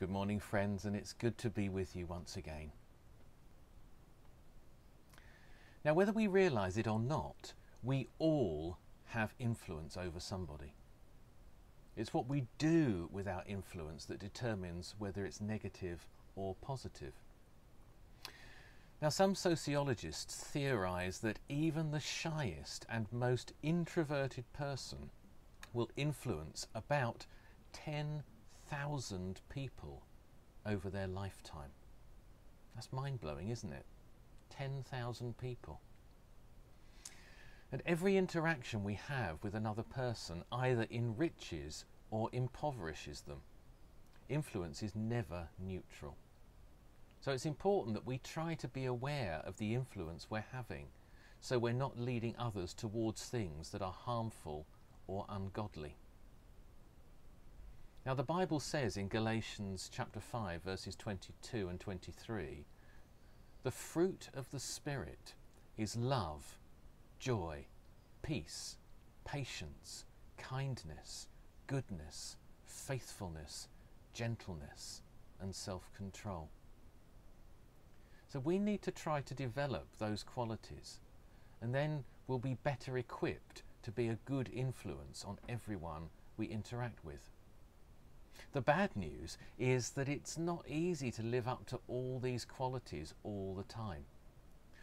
Good morning, friends, and it's good to be with you once again. Now, whether we realize it or not, we all have influence over somebody. It's what we do with our influence that determines whether it's negative or positive. Now, some sociologists theorize that even the shyest and most introverted person will influence about 10,000 people over their lifetime. That's mind blowing, isn't it? 10,000 people. And every interaction we have with another person either enriches or impoverishes them. Influence is never neutral. So it's important that we try to be aware of the influence we're having so we're not leading others towards things that are harmful or ungodly. Now the Bible says in Galatians chapter 5 verses 22 and 23 the fruit of the Spirit is love, joy, peace, patience, kindness, goodness, faithfulness, gentleness, and self control. So we need to try to develop those qualities, and then we'll be better equipped to be a good influence on everyone we interact with. The bad news is that it's not easy to live up to all these qualities all the time.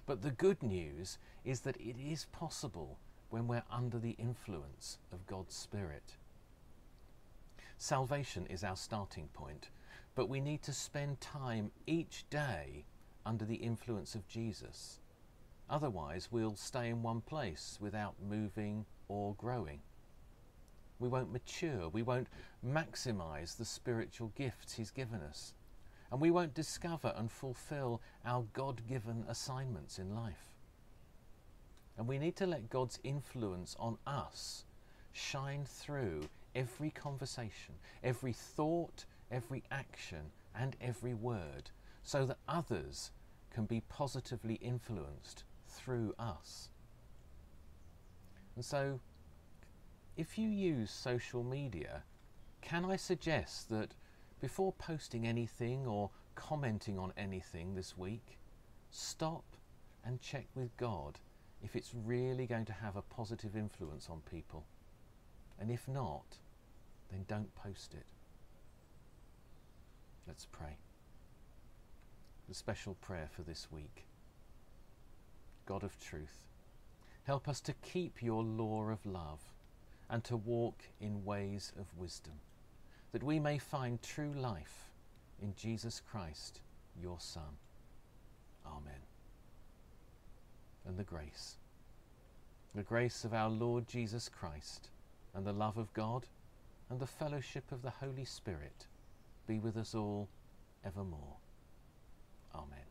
But the good news is that it is possible when we're under the influence of God's Spirit. Salvation is our starting point, but we need to spend time each day under the influence of Jesus. Otherwise, we'll stay in one place without moving or growing. We won't mature. We won't maximize the spiritual gifts He's given us. And we won't discover and fulfill our God given assignments in life. And we need to let God's influence on us shine through every conversation, every thought, every action, and every word, so that others can be positively influenced through us. And so if you use social media, can I suggest that before posting anything or commenting on anything this week, stop and check with God if it's really going to have a positive influence on people. And if not, then don't post it. Let's pray. The special prayer for this week. God of truth, help us to keep your law of love and to walk in ways of wisdom, that we may find true life in Jesus Christ, your Son. Amen. And the grace, the grace of our Lord Jesus Christ, and the love of God, and the fellowship of the Holy Spirit be with us all evermore. Amen.